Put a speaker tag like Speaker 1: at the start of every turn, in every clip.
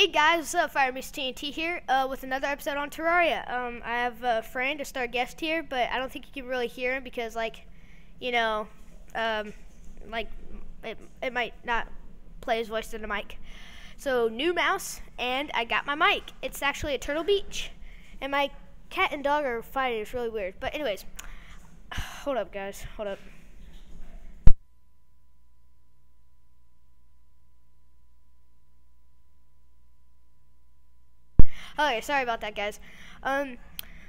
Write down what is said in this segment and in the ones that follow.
Speaker 1: Hey guys, what's up? FireMeetsTnT here uh, with another episode on Terraria. Um, I have a friend, a star guest here, but I don't think you can really hear him because, like, you know, um, like it, it might not play his voice in the mic. So new mouse, and I got my mic. It's actually a Turtle Beach, and my cat and dog are fighting. It's really weird. But anyways, hold up, guys. Hold up. Okay, sorry about that, guys. Um,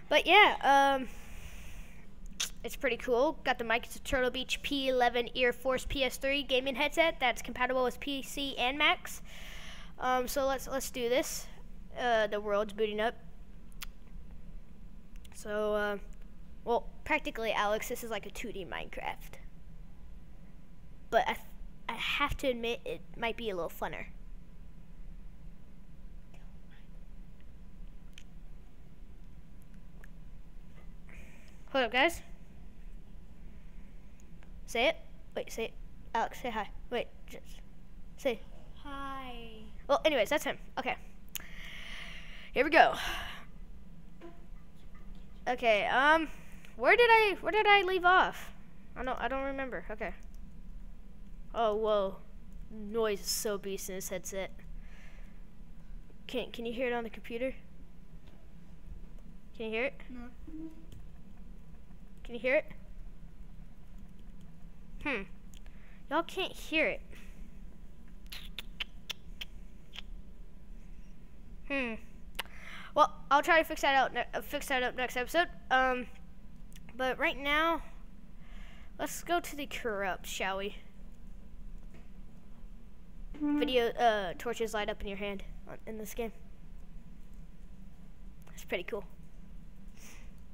Speaker 1: but yeah, um, it's pretty cool. Got the mic. It's a Turtle Beach P11 Ear Force PS3 gaming headset that's compatible with PC and Macs. Um, so let's let's do this. Uh, the world's booting up. So, uh, well, practically, Alex, this is like a 2D Minecraft. But I, I have to admit, it might be a little funner. Hold up, guys. Say it. Wait, say it. Alex, say hi. Wait, just say.
Speaker 2: Hi.
Speaker 1: Well, anyways, that's him. Okay. Here we go. Okay. Um, where did I where did I leave off? I don't I don't remember. Okay. Oh whoa, noise is so beast in this headset. Can can you hear it on the computer? Can you hear it?
Speaker 2: No.
Speaker 1: Can you hear it? Hmm. Y'all can't hear it. Hmm. Well, I'll try to fix that out. Uh, fix that up next episode. Um, but right now, let's go to the corrupt, shall we? Video uh, torches light up in your hand on- in this game. That's pretty cool.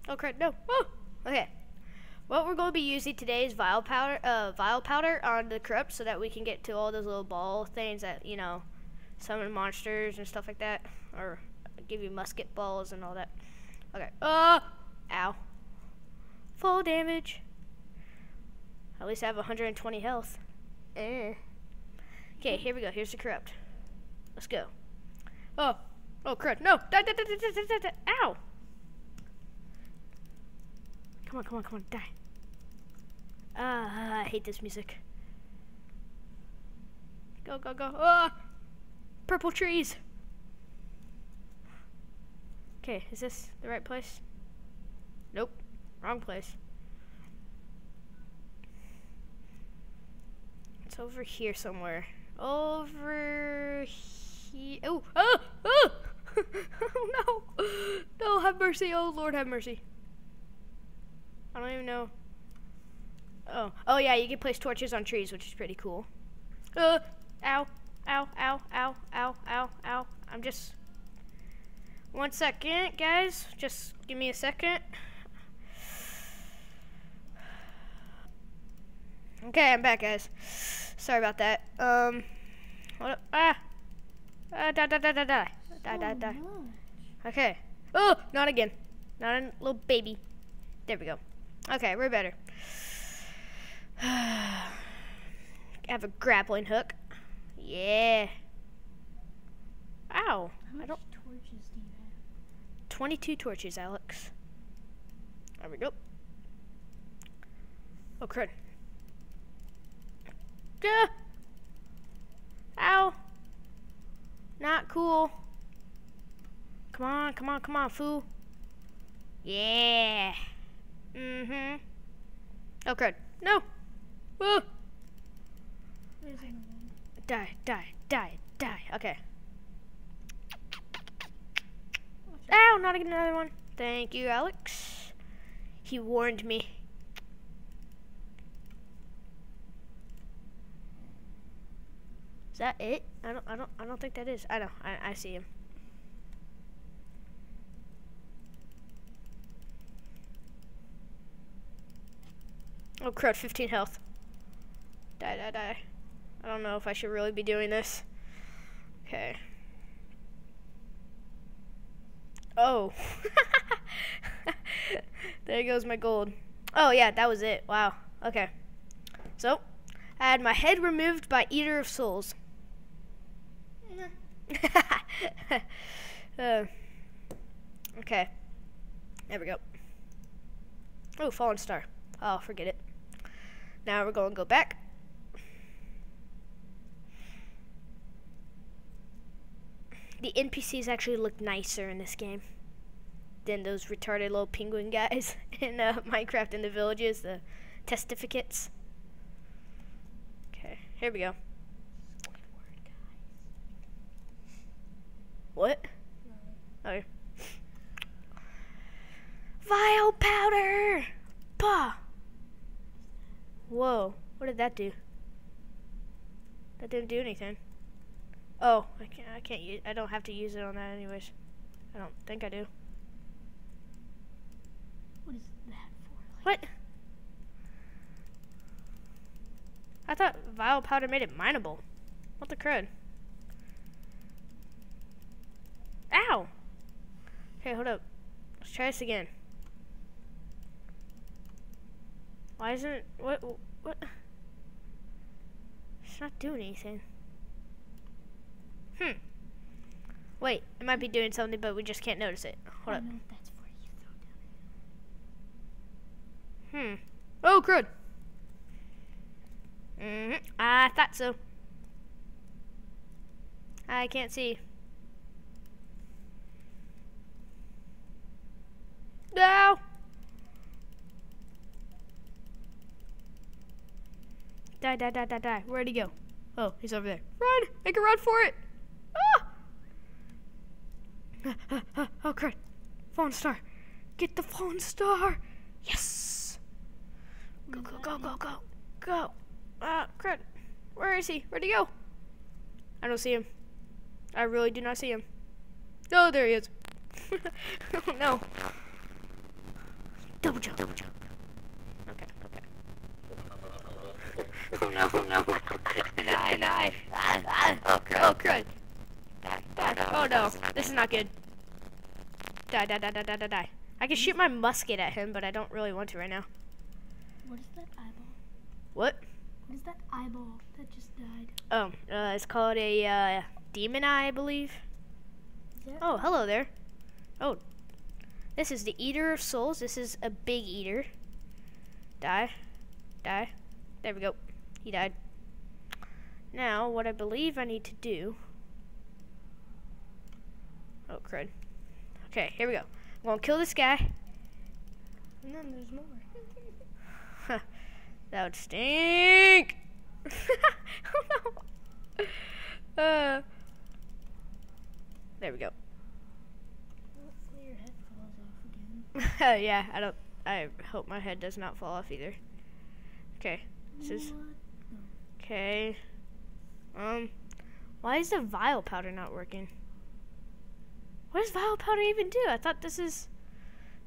Speaker 1: Oh crap! No. Oh. Okay. What we're going to be using today is vile powder, uh, vile powder on the corrupt, so that we can get to all those little ball things that you know, summon monsters and stuff like that, or give you musket balls and all that. Okay. Uh, ow. Full damage. At least I have 120 health. Eh. Okay, here we go. Here's the corrupt. Let's go. Oh, oh crud! No! Die, die, die, die, die, die, die. Ow! Come on, come on, come on, die. Ah, I hate this music. Go, go, go. Ah! Purple trees. Okay, is this the right place? Nope, wrong place. It's over here somewhere. Over here. Oh, oh, oh! oh no! No, have mercy. Oh, Lord, have mercy. I don't even know. Oh, oh yeah, you can place torches on trees, which is pretty cool. Uh, ow, ow, ow, ow, ow, ow, ow. I'm just. One second, guys. Just give me a second. Okay, I'm back, guys. Sorry about that. Um, what? Ah, ah, die, die, die, die, die, die, die, die. Okay. Oh, not again. Not a little baby. There we go. Okay, we're better. I have a grappling hook. Yeah. Ow.
Speaker 2: How
Speaker 1: I don't.
Speaker 2: torches do you have?
Speaker 1: 22 torches, Alex. There we go. Oh, crud. Gah! Ow. Not cool. Come on, come on, come on, fool. Yeah. Mm-hmm. Oh, crud. No. Whoa. Die, die, die, die. Okay. Ow, not another one. Thank you, Alex. He warned me. Is that it? I don't I don't I don't think that is. I know. I I see him. Oh crud, 15 health. Die, die, die. I don't know if I should really be doing this. Okay. Oh. there goes my gold. Oh, yeah, that was it. Wow. Okay. So, I had my head removed by Eater of Souls. Uh, okay. There we go. Oh, fallen star. Oh, forget it. Now we're going to go back. The NPCs actually look nicer in this game than those retarded little penguin guys in uh, Minecraft in the villages, the testificates. Okay, here we go. What? Oh. Vile powder! Bah! Whoa, what did that do? That didn't do anything. Oh, I can't, I can't use, I don't have to use it on that anyways. I don't think I do.
Speaker 2: What is that for?
Speaker 1: What? I thought vile powder made it mineable. What the crud? Ow! Okay, hold up. Let's try this again. Why isn't it, what, what? It's not doing anything. Hmm. Wait, it might be doing something, but we just can't notice it. Hold up.
Speaker 2: that's for. You.
Speaker 1: Hmm. Oh, crud. hmm I thought so. I can't see. No! Die, die, die, die, die. Where'd he go? Oh, he's over there. Run! Make a run for it! Ah! Ah, ah, ah, oh, crud. Fallen star. Get the fallen star! Yes! Go, go, go, go, go, go. Ah, crud. Where is he? Where'd he go? I don't see him. I really do not see him. Oh, there he is. oh, no. Double jump. Double jump. Okay, okay. Oh, no, oh, no. Die, die. Oh, crud. Oh, crud. Oh, no. This is not good. Die, die, die, die, die, die, die. I can shoot my musket at him, but I don't really want to right now.
Speaker 2: What is that eyeball?
Speaker 1: What?
Speaker 2: What is that eyeball that just died?
Speaker 1: Oh, uh, it's called a uh, demon eye, I believe. Oh, hello there. Oh, this is the Eater of Souls. This is a big eater. Die. Die. There we go. He died. Now, what I believe I need to do. Oh, crud. Okay, here we go. I'm gonna kill this guy.
Speaker 2: And then there's more.
Speaker 1: That would stink. oh no. Uh, there we go.
Speaker 2: Hopefully your head falls off again.
Speaker 1: yeah, I don't. I hope my head does not fall off either. Okay. This is okay. Um, why is the vile powder not working? What does vile powder even do? I thought this is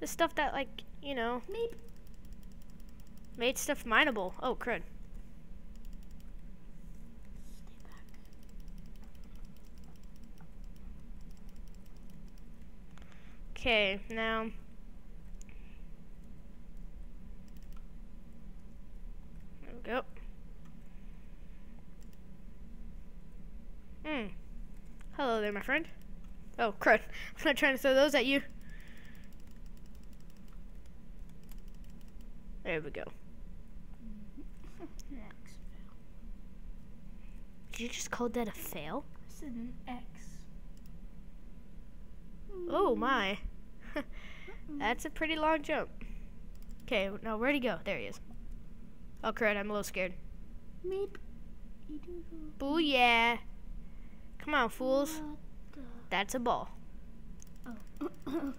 Speaker 1: the stuff that like you know
Speaker 2: Meep.
Speaker 1: made stuff mineable. Oh crud. Okay, now. There we go. Hmm. Hello there, my friend. Oh, crud. I'm not trying to throw those at you. There we go. Did you just call that a fail?
Speaker 2: I said an X.
Speaker 1: Oh my. That's a pretty long jump. Okay, now where'd he go? There he is. Oh crud, I'm a little scared.
Speaker 2: Meep. Ee-doo-doo.
Speaker 1: Booyah. Come on, fools. That's a ball
Speaker 2: Oh.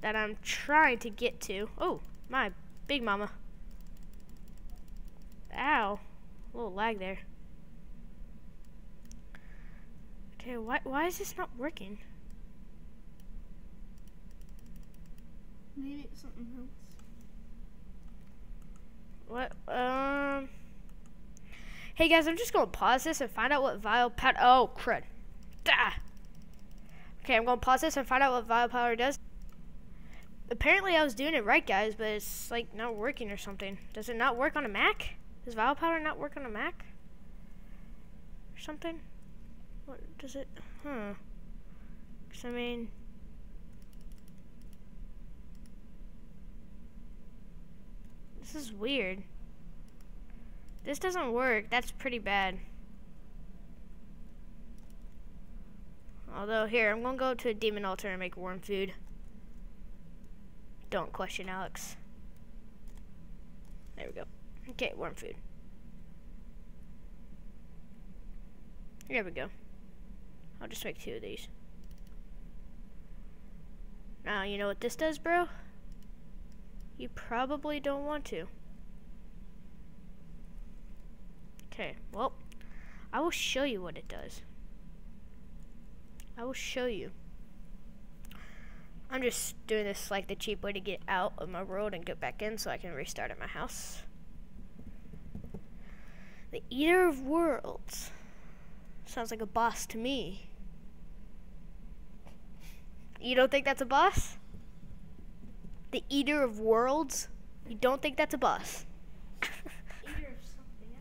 Speaker 1: that I'm trying to get to. Oh, my big mama. Ow. A little lag there. Okay, why, why is this not working?
Speaker 2: Maybe it's something else.
Speaker 1: What? Um. Hey guys, I'm just gonna pause this and find out what vile powder. Oh crud! Ah. Okay, I'm gonna pause this and find out what vile powder does. Apparently, I was doing it right, guys, but it's like not working or something. Does it not work on a Mac? Does vile powder not work on a Mac? Or something? What does it? Huh. 'Cause I mean. This is weird. This doesn't work. That's pretty bad. Although, here, I'm gonna go to a demon altar and make worm food. Don't question Alex. There we go. Okay, worm food. There we go. I'll just make two of these. Now, you know what this does, bro? You probably don't want to. Okay, well, I will show you what it does. I will show you. I'm just doing this like the cheap way to get out of my world and get back in so I can restart at my house. The Eater of Worlds. Sounds like a boss to me. You don't think that's a boss? The Eater of Worlds? You don't think that's a boss?
Speaker 2: Eater of something.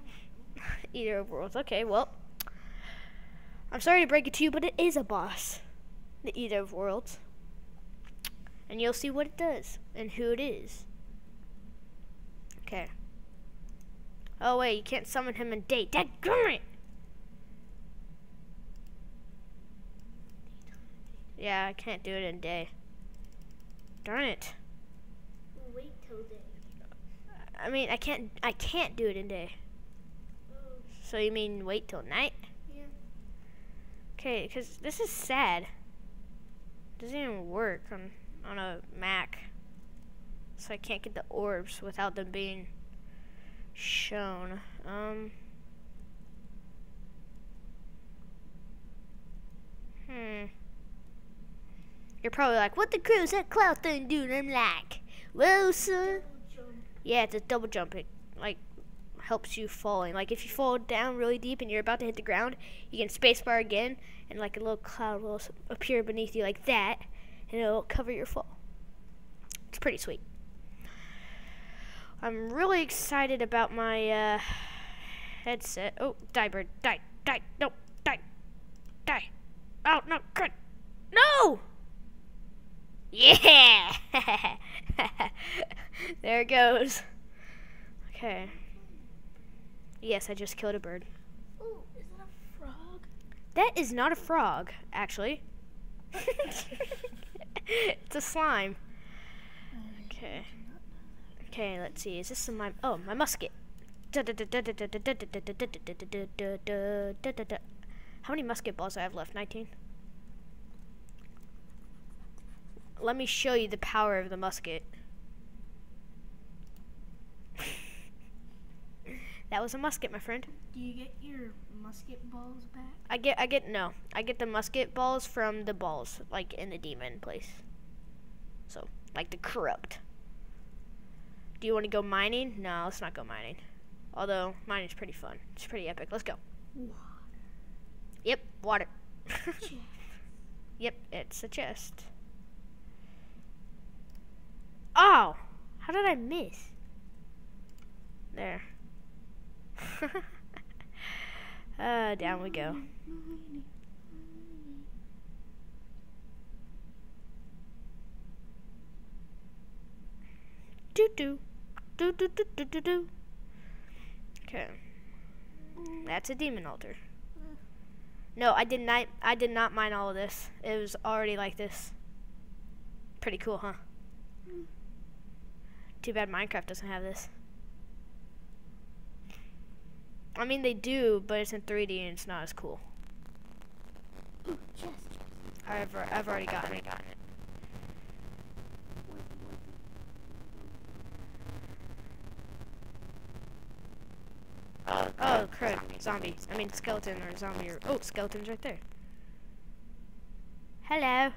Speaker 1: Eater of Worlds. Okay, well. I'm sorry to break it to you, but it is a boss. The Eater of Worlds. And you'll see what it does and who it is. Okay. Oh wait, you can't summon him in day. Dadgummit! Yeah, I can't do it in day. Darn it.
Speaker 2: Wait till day.
Speaker 1: I mean, I can't. I can't do it in day.
Speaker 2: Oh,
Speaker 1: So you mean wait till night? Okay, because this is sad. It Doesn't even work on on a Mac. So I can't get the orbs without them being shown. Um. Hmm. You're probably like, what the crew's that cloud thing doing? I'm like, well, son. Yeah, it's a double jump. It like helps you falling. Like if you fall down really deep and you're about to hit the ground, you can spacebar again, and like a little cloud will appear beneath you like that, and it'll cover your fall. It's pretty sweet. I'm really excited about my uh, headset. Oh, die, bird, die, die, no, die, die. Oh no, crud, no. Yeah! there it goes. Okay. Yes, I just killed a bird.
Speaker 2: Oh, is that a frog?
Speaker 1: That is not a frog, actually. it's a slime. Okay. Okay, let's see. Is this my oh my musket? How many musket balls I have left? Nineteen. Let me show you the power of the musket. That was a musket, my friend.
Speaker 2: Do you get your musket balls back?
Speaker 1: I get I get no. I get the musket balls from the balls, like in the demon place. So, like the corrupt. Do you want to go mining? No, let's not go mining. Although mining's pretty fun. It's pretty epic. Let's go.
Speaker 2: Water.
Speaker 1: Yep, water.
Speaker 2: Chest.
Speaker 1: yep, it's a chest. Oh! How did I miss? There. uh, down we go. Do do. Do do do do do do. Okay. That's a demon altar. No, I did not I did not mine all of this. It was already like this. Pretty cool, huh? Too bad Minecraft doesn't have this. I mean they do, but it's in 3D and it's not as cool.
Speaker 2: Ooh, chest.
Speaker 1: I've I've already gotten it. Oh, oh crud. Zombie. I mean, skeleton or zombie or. Oh, skeleton's right there. Hello.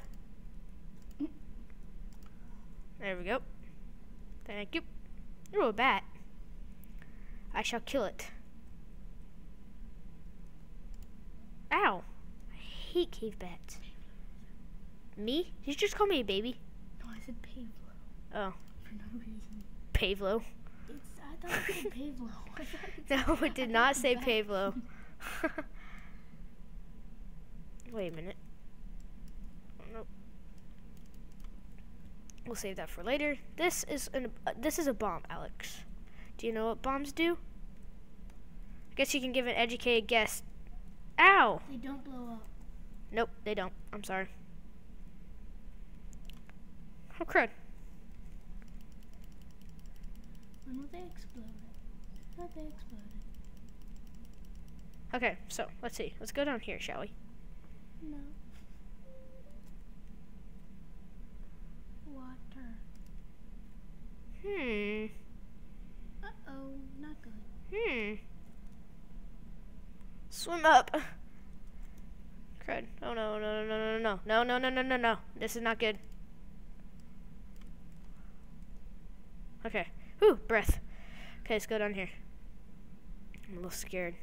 Speaker 1: There we go. Thank you. You're a bat. I shall kill it. Ow. I hate cave bats. Me? Did you just call me a baby?
Speaker 2: No, I said Pavlo.
Speaker 1: Oh,
Speaker 2: For no reason.
Speaker 1: Pavlo.
Speaker 2: It's, I thought it said Pavlo. I thought it
Speaker 1: No, it did not say Pavlo. Wait a minute. Nope. We'll save that for later. This is an uh, this is a bomb, Alex. Do you know what bombs do? I guess you can give an educated guess. Ow!
Speaker 2: They don't blow up.
Speaker 1: Nope, they don't. I'm sorry. Oh crud.
Speaker 2: When will they explode? How they explode?
Speaker 1: Okay, so let's see. Let's go down here, shall we?
Speaker 2: No. Water.
Speaker 1: Hmm.
Speaker 2: Uh oh, not good.
Speaker 1: Hmm. Swim up. Crud. Oh no, no, no, no, no, no, no, no, no, no, no, no. This is not good. Okay. Whew, breath. Okay, let's go down here. I'm a little scared.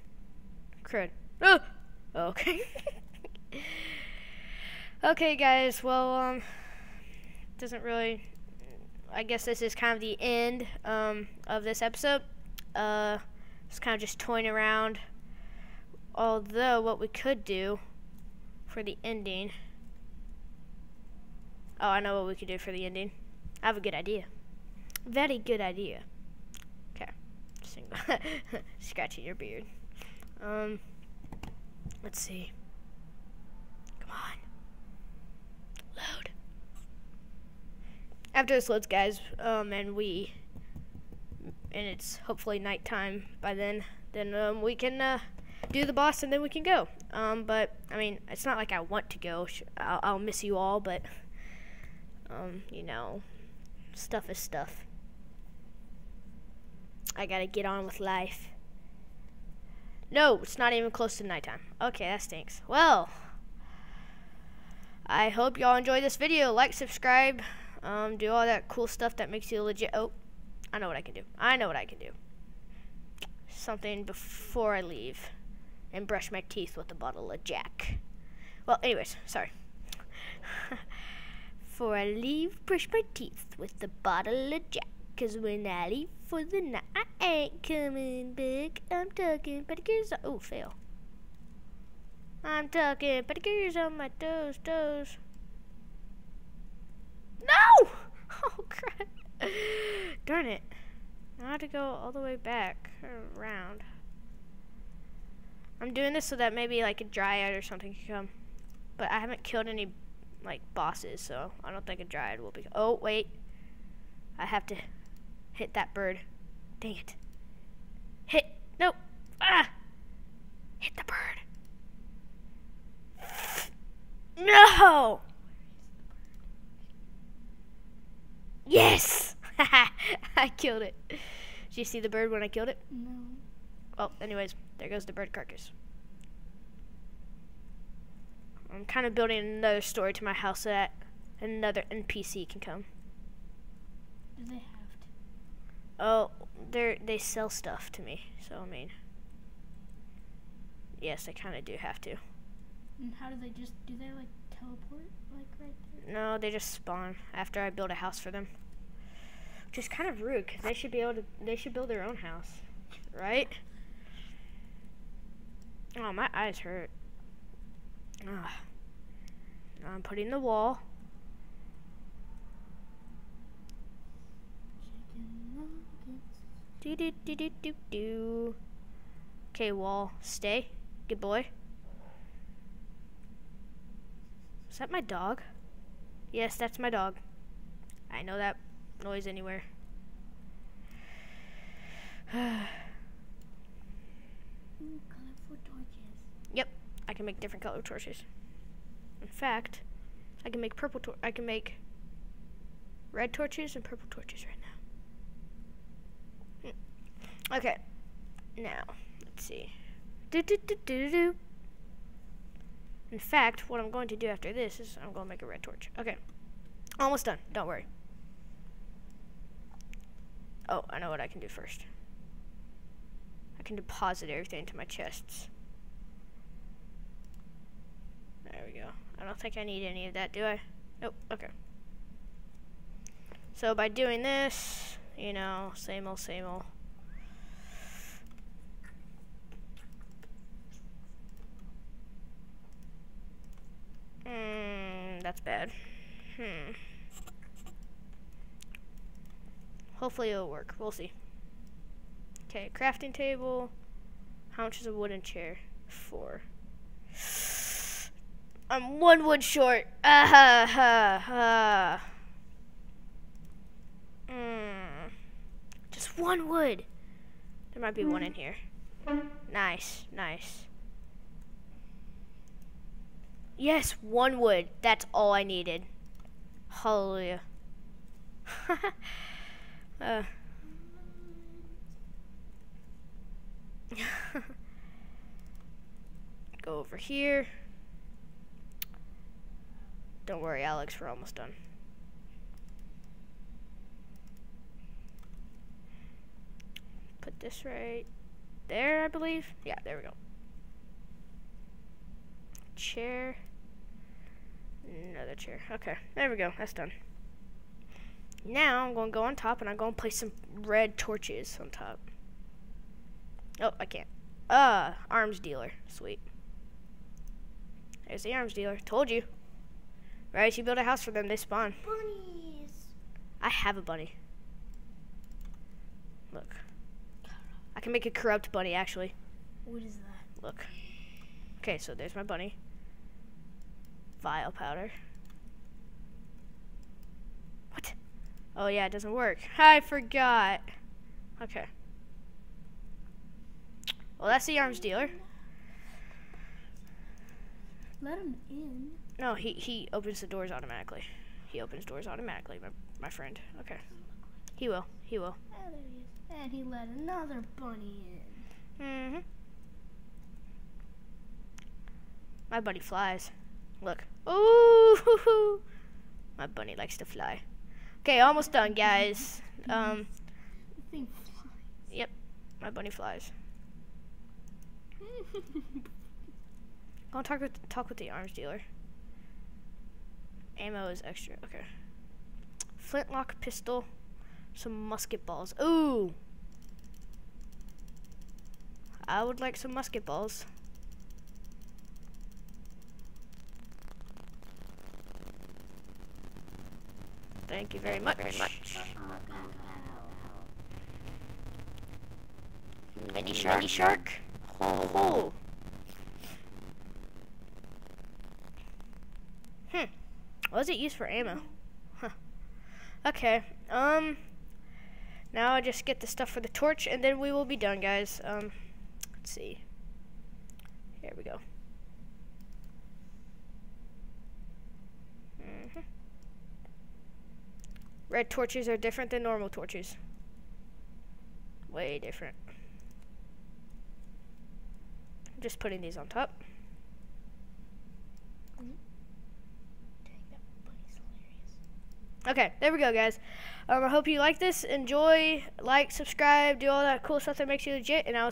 Speaker 1: Crud. Oh! Okay. okay, guys. Well, um, doesn't really. I guess this is kind of the end um, of this episode. Uh, it's kind of just toying around. Although, what we could do for the ending. Oh, I know what we could do for the ending. I have a good idea. Very good idea. Okay. Scratching your beard. Um, let's see. Come on. Load. After this loads, guys, um, and we, and it's hopefully nighttime by then, then um, we can uh, do the boss and then we can go. Um, but I mean, it's not like I want to go. I'll, I'll miss you all, but um, you know, stuff is stuff. I gotta get on with life. No, it's not even close to nighttime. Okay, that stinks. Well, I hope y'all enjoyed this video. Like, subscribe, um, do all that cool stuff that makes you legit. Oh, I know what I can do. I know what I can do. Something before I leave and brush my teeth with a bottle of Jack. Well, anyways, sorry. for I leave, brush my teeth with a bottle of Jack. Cause when I leave for the night, I ain't coming back. I'm talking pedicures. Oh, fail. I'm talking pedicures on my toes, toes. No! Oh, crap. Darn it. I have to go all the way back around. I'm doing this so that maybe like a dryad or something can come. But I haven't killed any like bosses, so I don't think a dryad will be. Oh, wait. I have to hit that bird. Dang it. Hit. No. Ah! Hit the bird. No! Yes! I killed it. Did you see the bird when I killed it?
Speaker 2: No.
Speaker 1: Well, anyways, there goes the bird carcass. I'm kind of building another story to my house so that another NPC can come.
Speaker 2: Do they have to?
Speaker 1: Oh, they they sell stuff to me, so I mean, yes, they kind of do have to.
Speaker 2: And how do they just do they like teleport like right there?
Speaker 1: No, they just spawn after I build a house for them, which is kind of rude because they should be able to. They should build their own house, right? Oh, my eyes hurt. Now I'm putting the wall. Do do do do do do. Okay, wall, stay. Good boy. Is that my dog? Yes, that's my dog. I know that noise anywhere. I can make different color torches. In fact, I can make purple tor- I can make red torches and purple torches right now. Hmm. Okay. Now, let's see. Do, do, do, do, do. In fact, what I'm going to do after this is I'm going to make a red torch. Okay. Almost done. Don't worry. Oh, I know what I can do first. I can deposit everything into my chests. There we go. I don't think I need any of that, do I? Nope. Okay. So by doing this, you know, same old, same old. Mm, that's bad. Hmm. Hopefully it'll work. We'll see. Okay, crafting table. How much is a wooden chair? Four. I'm one wood short. Ah ha ha ha. Mm. Just one wood. There might be one in here. Nice, nice. Yes, one wood. That's all I needed. Hallelujah. uh. Go over here. Don't worry, Alex, we're almost done. Put this right there, I believe. Yeah, there we go. Chair. Another chair. Okay, there we go. That's done. Now I'm going to go on top and I'm going to place some red torches on top. Oh, I can't. Uh, arms dealer. Sweet. There's the arms dealer. Told you. Right, you build a house for them, they spawn.
Speaker 2: Bunnies.
Speaker 1: I have a bunny. Look. I can make a corrupt bunny, actually.
Speaker 2: What is that?
Speaker 1: Look. Okay, so there's my bunny. Vile powder. What? Oh yeah, it doesn't work. I forgot. Okay. Well, that's the arms dealer.
Speaker 2: Let him in.
Speaker 1: No, he, he opens the doors automatically. He opens doors automatically, my, my friend. Okay. He will. He will.
Speaker 2: There he is. And he let another bunny in.
Speaker 1: Mm-hmm. My bunny flies. Look. Ooh, my bunny likes to fly. Okay, almost done, guys. Um,
Speaker 2: flies.
Speaker 1: my bunny flies. Go talk with talk with the arms dealer. Ammo is extra. Okay. Flintlock pistol, some musket balls. Ooh. I would like some musket balls. Thank you very much. Very much. Mini shark. Mini shark. Ho ho. Hmm. What does it used for ammo? Huh. Okay. Um. Now I just get the stuff for the torch, and then we will be done, guys. Um. Let's see. Here we go. hmm Red torches are different than normal torches. Way different. I'm just putting these on top.
Speaker 2: Dang, that bunny's hilarious.
Speaker 1: Okay, there we go, guys. Um, I hope you like this. Enjoy, like, subscribe, do all that cool stuff that makes you legit, and I'll